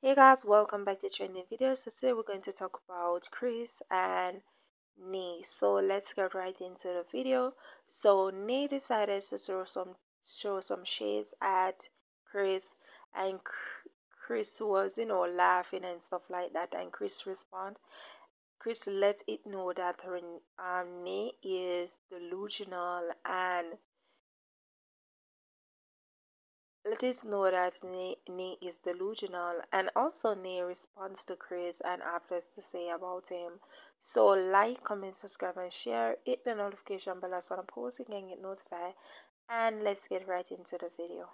Hey guys, welcome back to Trending Videos. So today we're going to talk about Chris and Nia. So let's get right into the video. So Nia decided to throw some show some shades at Chris and Chris was, you know, laughing and stuff like that and Chris respond Chris let it know that her um, Nia is delusional and let us know that Nia is delusional and also Nia responds to Chris and has to say about him. So like, comment, subscribe and share. Hit the notification bell so I'm posting and get notified. And let's get right into the video.